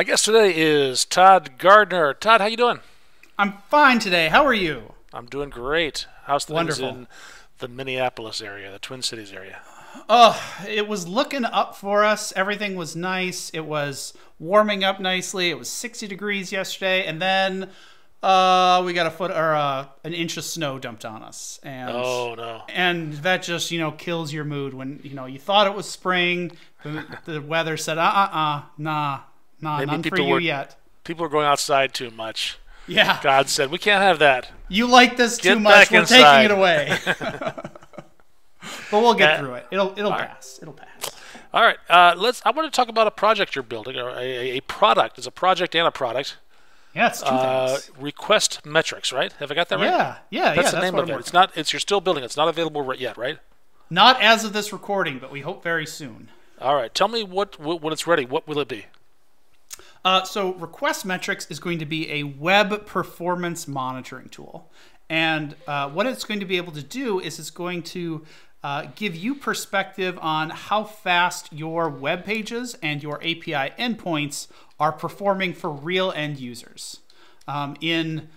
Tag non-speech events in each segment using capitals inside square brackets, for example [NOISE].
My guest today is Todd Gardner. Todd, how you doing? I'm fine today. How are you? I'm doing great. How's things Wonderful. in the Minneapolis area, the Twin Cities area? Oh, it was looking up for us. Everything was nice. It was warming up nicely. It was 60 degrees yesterday, and then uh, we got a foot or uh, an inch of snow dumped on us, and Oh no. and that just you know kills your mood when you know you thought it was spring. The, the weather said, uh, uh, uh, nah, nah, Maybe none for people you were- yet. People are going outside too much. Yeah, God said we can't have that. you like this Get too much. We're inside. taking it away. [LAUGHS] [LAUGHS] but we'll get Uh, through it. It'll it'll right. pass. It'll pass. All right. Uh, let's. I want to talk about a project you're building, or a, a- product. It's a project and a product. Yeah, it's two Uh, things. request metrics, right? Have I got that right? Yeah, yeah, That's yeah. the name of I'm it. It's not. It's you're still building. It's not available right yet, right? Not as of this recording, but we hope very soon. All right. Tell me what, what when it's ready. What will it be? Uh, so Request Metrics is going to be a web performance monitoring tool, and uh, what it's going to be able to do is it's going to uh, give you perspective on how fast your web pages and your API endpoints are performing for real end users. Um, in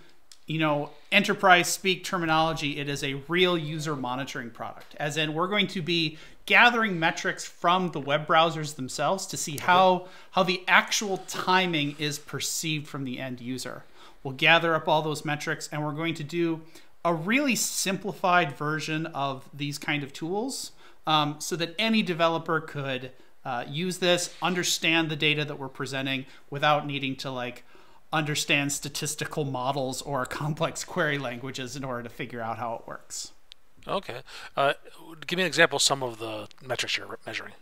you know, enterprise speak terminology, it is a real user monitoring product. As in, we're going to be gathering metrics from the web browsers themselves to see how how the actual timing is perceived from the end user. We'll gather up all those metrics, and we're going to do a really simplified version of these kind of tools, um, so that any developer could uh, use this, understand the data that we're presenting without needing to like understand statistical models or [LAUGHS] complex query languages in order to figure out how it works. Okay. Uh, give me an example of some of the metrics you're measuring.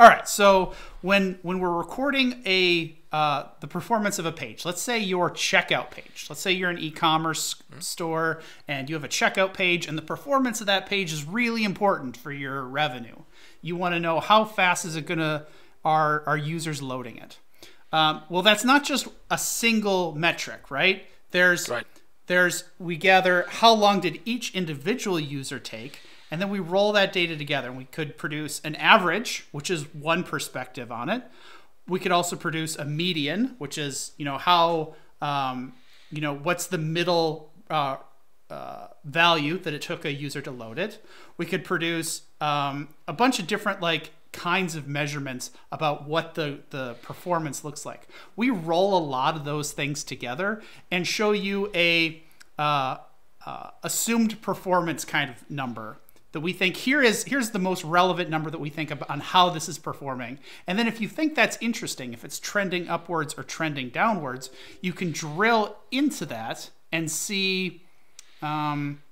All right, so when when we're recording a uh, the performance of a page, let's say your checkout page. Let's say you're an e-commerce store and you have a checkout page, and the performance of that page is really important for your revenue. You want to know how fast is it gonna are are users loading it? Um, well, that's not just a single metric, right? There's Right. there's we gather how long did each individual user take and then we roll that data together and we could produce an average which is one perspective on it we could also produce a median which is you know how um, you know what's the middle uh, uh, value that it took a user to load it we could produce um, a bunch of different like kinds of measurements about what the, the performance looks like. We roll a lot of those things together and show you a uh, uh, assumed performance kind of number that we think here is here's the most relevant number that we think about on how this is performing. And then if you think that's interesting, if it's trending upwards or trending downwards, you can drill into that and see um,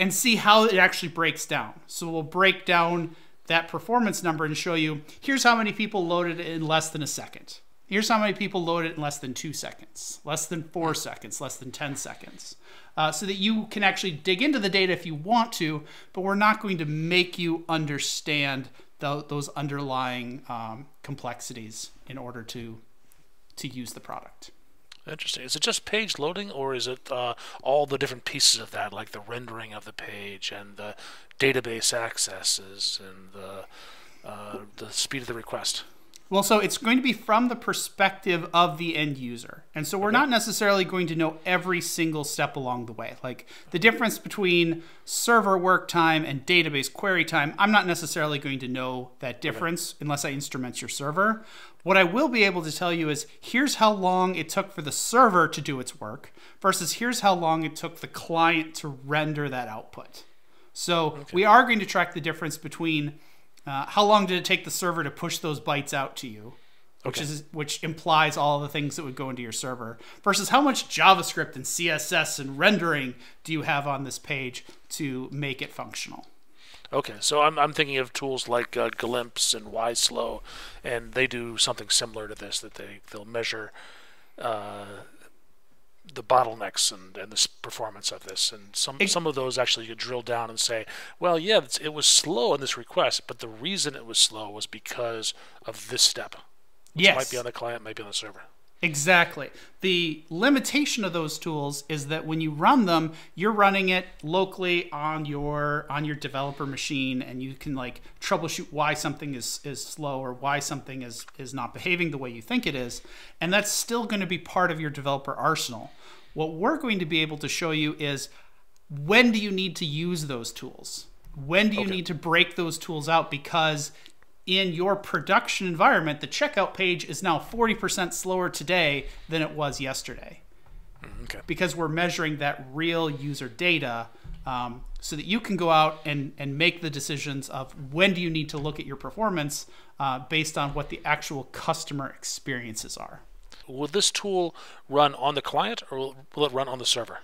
and see how it actually breaks down. So we'll break down that performance number and show you here's how many people loaded it in less than a second. Here's how many people loaded it in less than two seconds, less than four seconds, less than 10 seconds. Uh, so that you can actually dig into the data if you want to, but we're not going to make you understand tho- those underlying um, complexities in order to to use the product. Interesting. Is it just page loading, or is it uh, all the different pieces of that, like the rendering of the page and the database accesses and the uh, the speed of the request? Well, so it's going to be from the perspective of the end user. And so we're not necessarily going to know every single step along the way. Like the difference between server work time and database query time, I'm not necessarily going to know that difference unless I instrument your server. What I will be able to tell you is here's how long it took for the server to do its work versus here's how long it took the client to render that output. So we are going to track the difference between uh, how long did it take the server to push those bytes out to you, which Okay. is which implies all the things that would go into your server, versus how much JavaScript and CSS and rendering do you have on this page to make it functional. Okay, so I'm, I'm thinking of tools like uh, Glimpse and YSlow, and they do something similar to this. That they they'll measure uh, the bottlenecks and, and the performance of this, and some some of those actually you drill down and say, well, yeah, it's, it was slow in this request, but the reason it was slow was because of this step. Which Yes. might be on the client, might be on the server. Exactly. The limitation of those tools is that when you run them, you're running it locally on your on your developer machine and you can like troubleshoot why something is is slow or why something is is not behaving the way you think it is, and that's still going to be part of your developer arsenal. What we're going to be able to show you is when do you need to use those tools? When do you Okay. need to break those tools out because in your production environment, the checkout page is now 40% slower today than it was yesterday Okay. because we're measuring that real user data um, so that you can go out and, and make the decisions of when do you need to look at your performance uh, based on what the actual customer experiences are. Will this tool run on the client or will, will it run on the server?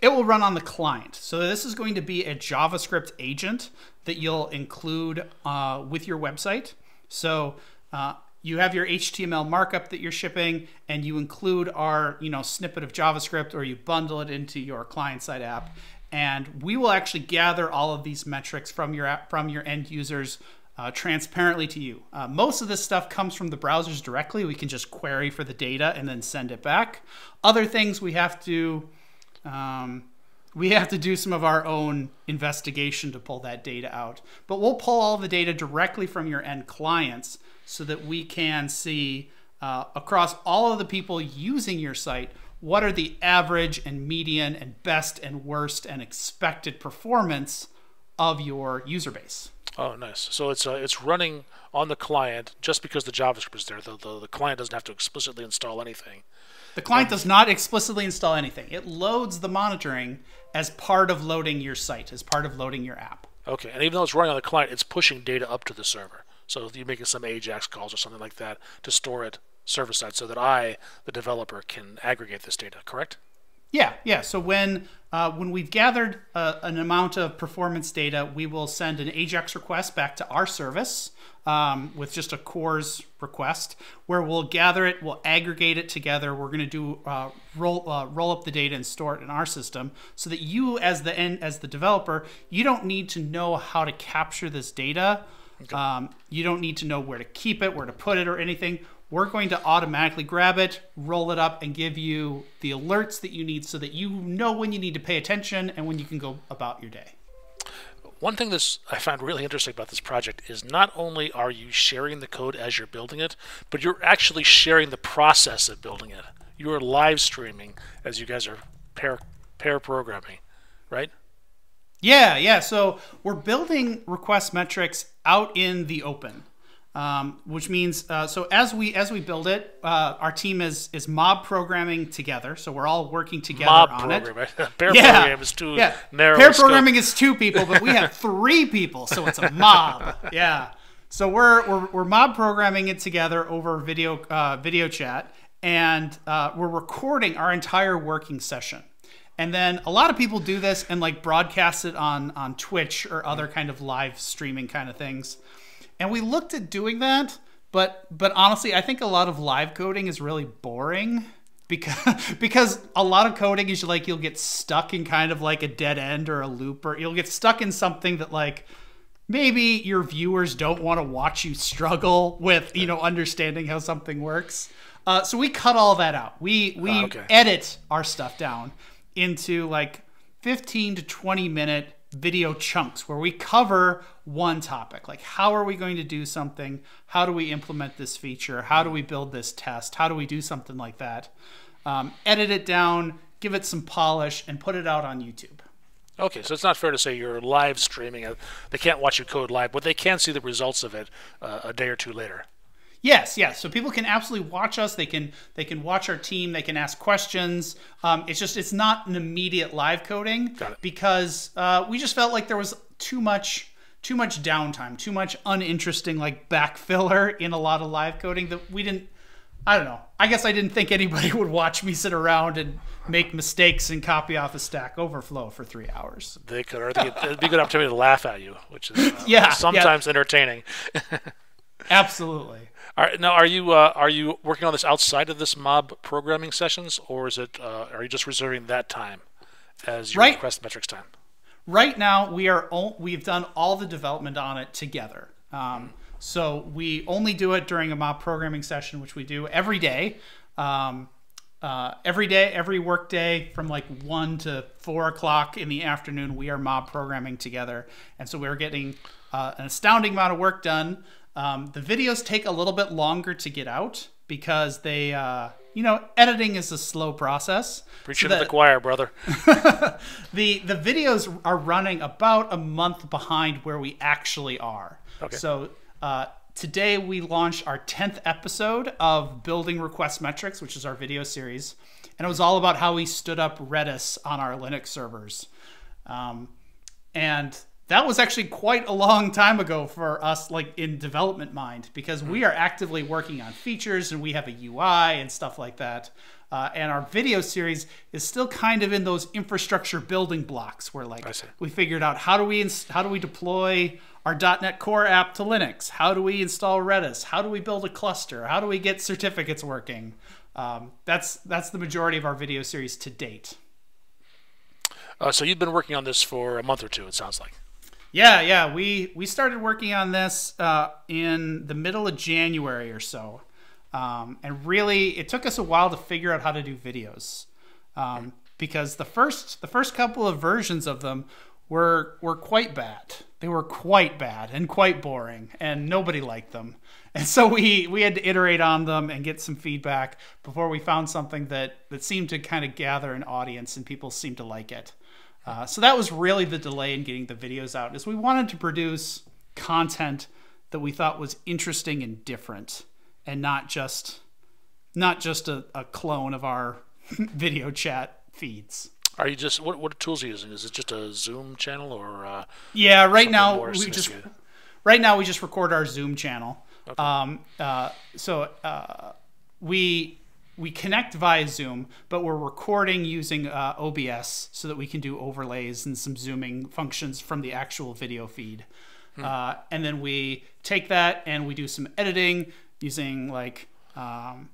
It will run on the client. So this is going to be a JavaScript agent that you'll include uh, with your website. So uh, you have your HTML markup that you're shipping, and you include our you know snippet of JavaScript, or you bundle it into your client-side app, and we will actually gather all of these metrics from your app, from your end users. Uh, transparently to you. Uh, most of this stuff comes from the browsers directly. We can just query for the data and then send it back. Other things we have to um, we have to do some of our own investigation to pull that data out. But we'll pull all the data directly from your end clients so that we can see uh, across all of the people using your site what are the average and median and best and worst and expected performance of your user base. Oh, nice. So it's uh, it's running on the client just because the JavaScript is there. The, the, the client doesn't have to explicitly install anything. The client does not explicitly install anything. It loads the monitoring as part of loading your site, as part of loading your app. Okay, and even though it's running on the client, it's pushing data up to the server. So you're making some AJAX calls or something like that to store it server side so that I, the developer, can aggregate this data, correct? Yeah, yeah. So when uh, when we've gathered uh, an amount of performance data, we will send an AJAX request back to our service um, with just a CORS request, where we'll gather it, we'll aggregate it together. We're going to do uh, roll uh, roll up the data and store it in our system, so that you, as the end, as the developer, you don't need to know how to capture this data. Um, you don't need to know where to keep it, where to put it, or anything we're going to automatically grab it, roll it up, and give you the alerts that you need so that you know when you need to pay attention and when you can go about your day. One thing that's I found really interesting about this project is not only are you sharing the code as you're building it, but you're actually sharing the process of building it. You are live streaming as you guys are pair pair programming, right? Yeah, yeah. So we're building request metrics out in the open. Um, which means uh, so as we as we build it, uh, our team is is mob programming together. So we're all working together Mob on it. program, right? [LAUGHS] Pair yeah, program is too yeah. narrow. Pair scope. programming is two people, but we have [LAUGHS] three people, so it's a mob. Yeah. So we're we're, we're mob programming it together over video uh, video chat, and uh, we're recording our entire working session. And then a lot of people do this and like broadcast it on on Twitch or other kind of live streaming kind of things. And we looked at doing that, but but honestly, I think a lot of live coding is really boring [LAUGHS] because [LAUGHS] because a lot of coding is like you'll get stuck in kind of like a dead end or a loop or you'll get stuck in something that like maybe your viewers don't want to watch you struggle with you know understanding how something works. Uh, so we cut all that out. We we Ah, okay. edit our stuff down into like 15 to 20 minute video chunks where we cover one topic. Like how are we going to do something? How do we implement this feature? How do we build this test? How do we do something like that? Um, edit it down give it some polish and put it out on youtube. Okay, so it's not fair to say you're live streaming. They can't watch you code live, but they can see the results of it uh, a day or two later. Yes, yes. So people can absolutely watch us. They can they can watch our team. They can ask questions. Um, it's just it's not an immediate live coding because uh, we just felt like there was too much too much downtime, too much uninteresting like back filler in a lot of live coding that we didn't. I don't know. I guess I didn't think anybody [LAUGHS] would watch me sit around and make mistakes and copy off a Stack Overflow for three hours. They could, or they, it'd be a good opportunity to laugh at you, which is uh, [LAUGHS] Yeah, yeah. sometimes entertaining. [LAUGHS] Absolutely. All right, now, are you uh, are you working on this outside of this mob programming sessions, or is it uh, are you just reserving that time as your Right. request metrics time? right now we are we've done all the development on it together um, so we only do it during a mob programming session which we do every day Um, uh, every day, every work day from like one to four o'clock in the afternoon, we are mob programming together. And so we're getting uh, an astounding amount of work done. Um, the videos take a little bit longer to get out because they, uh, you know, editing is a slow process. Preaching So to the choir, brother. [LAUGHS] the the videos are running about a month behind where we actually are. Okay. So uh, today we launched our tenth episode of Building Request Metrics, which is our video series, and it was all about how we stood up Redis on our Linux servers. Um, and that was actually quite a long time ago for us like in development mind because we are actively working on features and we have a ui and stuff like that uh, and our video series is still kind of in those infrastructure building blocks where like we figured out how do we how do we deploy our .NET Core app to Linux? How do we install Redis? How do we build a cluster? How do we get certificates working? Um, that's that's the majority of our video series to date. Uh, so you've been working on this for a month or two. It sounds like. Yeah, yeah. We we started working on this uh, in the middle of January or so, um, and really it took us a while to figure out how to do videos, um, because the first the first couple of versions of them were were quite bad. They were quite bad and quite boring, and nobody liked them. [LAUGHS] And so we we had to iterate on them and get some feedback before we found something that that seemed to kind of gather an audience and people seemed to like it. Uh, so that was really the delay in getting the videos out is we wanted to produce content that we thought was interesting and different and not just not just a, a clone of our [LAUGHS] video chat feeds Are you just what what tools are you using? Is it just a Zoom channel or? Uh, yeah right now we just right now we just record our zoom channel um, uh, so uh, we we connect via zoom but we're recording using uh, obs so that we can do overlays and some zooming functions from the actual video feed uh, and then we take that and we do some editing using like um,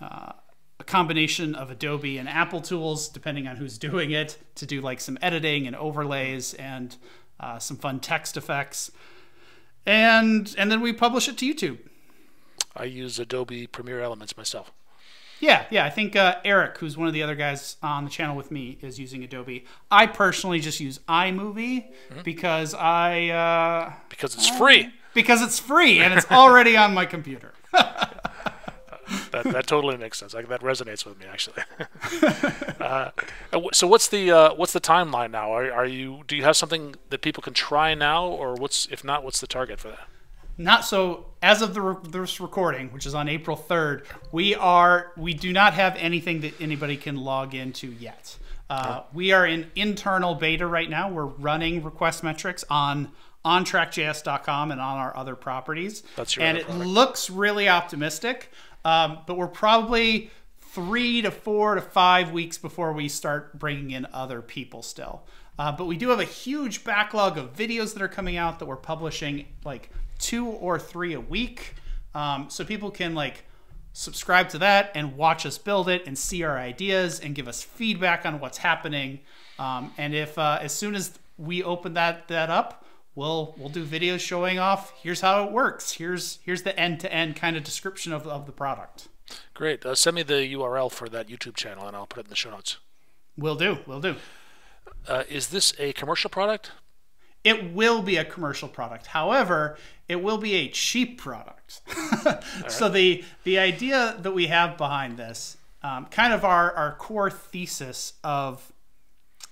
uh, a combination of Adobe and Apple tools, depending on who's [LAUGHS] doing it, to do like some editing and overlays and uh, some fun text effects. And and then we publish it to YouTube. I use Adobe Premiere Elements myself. Yeah, yeah. I think uh, Eric, who's one of the other guys on the channel with me, is using Adobe. I personally just use iMovie because I uh, because it's free. because it's free and it's already on my computer. [LAUGHS] That, that totally makes sense. Like, that resonates with me actually. [LAUGHS] uh, so what's the uh, what's the timeline now? Are, are you do you have something that people can try now, or what's if not, what's the target for that? Not so. As of the re- this recording, which is on April third, we are we do not have anything that anybody can log into yet. Uh, we are in internal beta right now. We're running request metrics on ontrackjs.com and on our other properties, That's your and it product. looks really optimistic. Um, but we're probably three to four to five weeks before we start bringing in other people still. Uh, but we do have a huge backlog of videos that are coming out that we're publishing like two or three a week. Um, so people can like subscribe to that and watch us build it and see our ideas and give us feedback on what's happening. Um, and if uh, as soon as we open that that up, we'll we'll do videos showing off. Here's how it works. Here's here's the end to end kind of description of of the product. Great. Uh, send me the URL for that YouTube channel, and I'll put it in the show notes. Will do. Will do. Uh, is this a commercial product? It will be a commercial product. However, it will be a cheap product. [LAUGHS] so the the idea that we have behind this, um, kind of our our core thesis of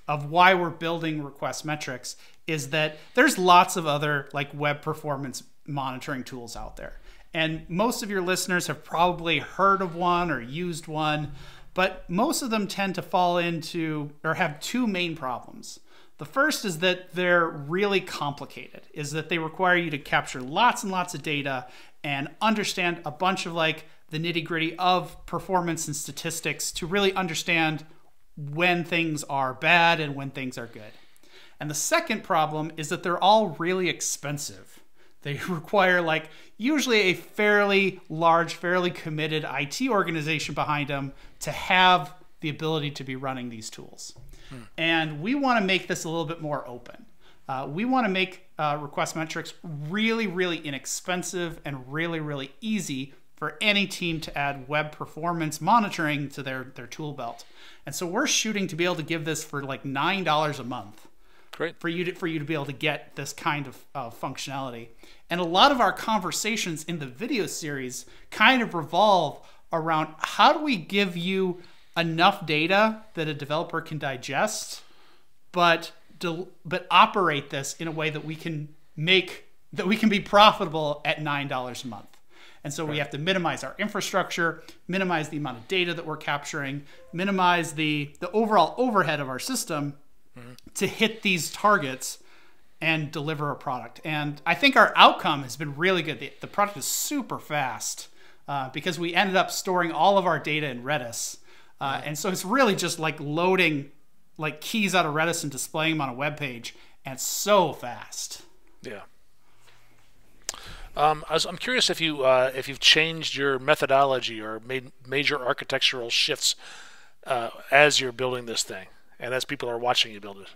of why we're building request metrics is that there's lots of other like web performance monitoring tools out there. And most of your listeners have probably heard of one or used one, but most of them tend to fall into or have two main problems. The first is that they're really complicated, is that they require you to capture lots and lots of data and understand a bunch of like the nitty gritty of performance and statistics to really understand when things are bad and when things are good. And the second problem is that they're all really expensive. They [LAUGHS] require like usually a fairly large, fairly committed IT organization behind them to have the ability to be running these tools. And we want to make this a little bit more open. Uh, we want to make uh, request metrics really, really inexpensive and really, really easy for any team to add web performance monitoring to their, their tool belt. And so we're shooting to be able to give this for like $9 a month Great. for you to, for you to be able to get this kind of uh, functionality. And a lot of our conversations in the video series kind of revolve around how do we give you enough data that a developer can digest, but del- but operate this in a way that we can make that we can be profitable at nine dollars a month. And so we have to minimize our infrastructure, minimize the amount of data that we're capturing, minimize the the overall overhead of our system to hit these targets and deliver a product. And I think our outcome has been really good. The, the product is super fast uh, because we ended up storing all of our data in Redis. Uh, and so it's really just like loading like keys out of Redis and displaying them on a web page, and it's so fast. Yeah. Um, I was, I'm curious if you uh, if you've changed your methodology or made major architectural shifts uh, as you're building this thing and as people are watching you build it.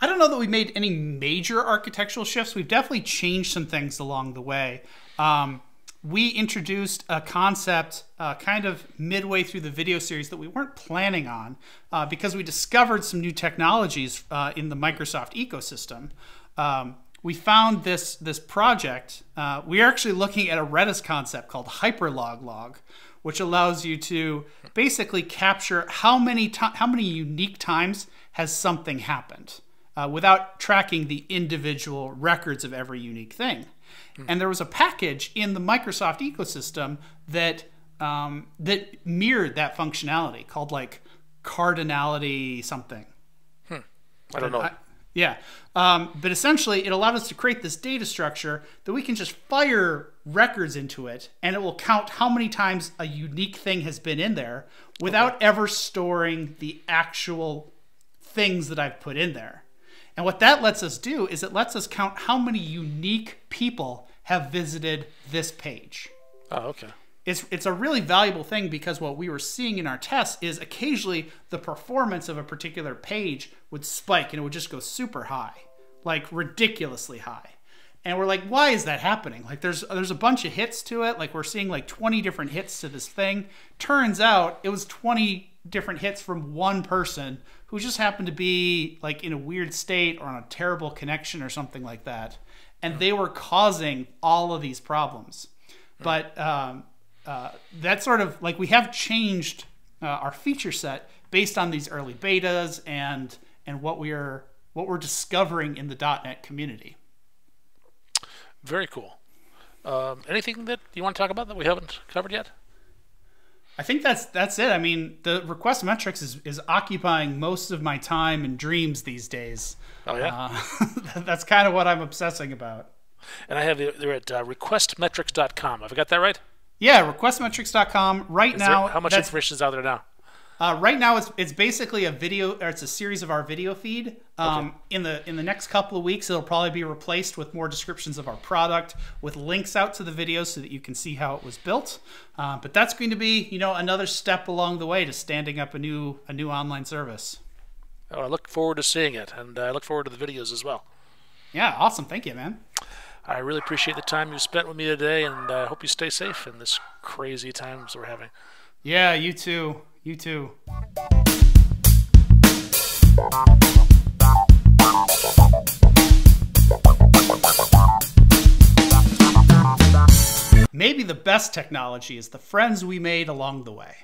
I don't know that we made any major architectural shifts. We've definitely changed some things along the way. Um, we introduced a concept uh, kind of midway through the video series that we weren't planning on uh, because we discovered some new technologies uh, in the Microsoft ecosystem. Um, we found this this project. Uh, we are actually looking at a Redis concept called HyperLogLog, which allows you to basically capture how many how many unique times has something happened uh, without tracking the individual records of every unique thing. And there was a package in the Microsoft ecosystem that um, that mirrored that functionality called like cardinality something. I don't know. I- yeah. Um, but essentially, it allowed us to create this data structure that we can just fire records into it, and it will count how many times a unique thing has been in there without ever storing the actual things that I've put in there. And what that lets us do is it lets us count how many unique people have visited this page oh, okay. it's it's a really valuable thing because what we were seeing in our tests is occasionally the performance of a particular page would spike and it would just go super high, like ridiculously high. And we're like, why is that happening? Like there's there's a bunch of hits to it. Like we're seeing like 20 different hits to this thing. Turns out it was 20 different hits from one person who just happened to be like in a weird state or on a terrible connection or something like that. And they were causing all of these problems. But um, uh, that sort of like we have changed uh, our feature set based on these early betas and and what we are what we're discovering in the .NET community. Very cool. Um, anything that you want to talk about that we haven't covered yet? I think that's that's it. I mean, the request metrics is, is occupying most of my time and dreams these days. Oh yeah. Uh, [LAUGHS] that's kind of what I'm obsessing about. and I have they're at uh, requestmetrics.com. Have I got that right? Yeah, requestmetrics.com. Right Is there- now, how much information is out there now? Uh, right now, it's it's basically a video, or it's a series of our video feed. Um, In the in the next couple of weeks, it'll probably be replaced with more descriptions of our product, with links out to the videos so that you can see how it was built. Uh, but that's going to be, you know, another step along the way to standing up a new a new online service. Oh, I look forward to seeing it, and uh, I look forward to the videos as well. Yeah, awesome. Thank you, man. I really appreciate the time you spent with me today, and I hope you stay safe in this crazy times we're having. Yeah, you too. You too. Maybe the best technology is the friends we made along the way.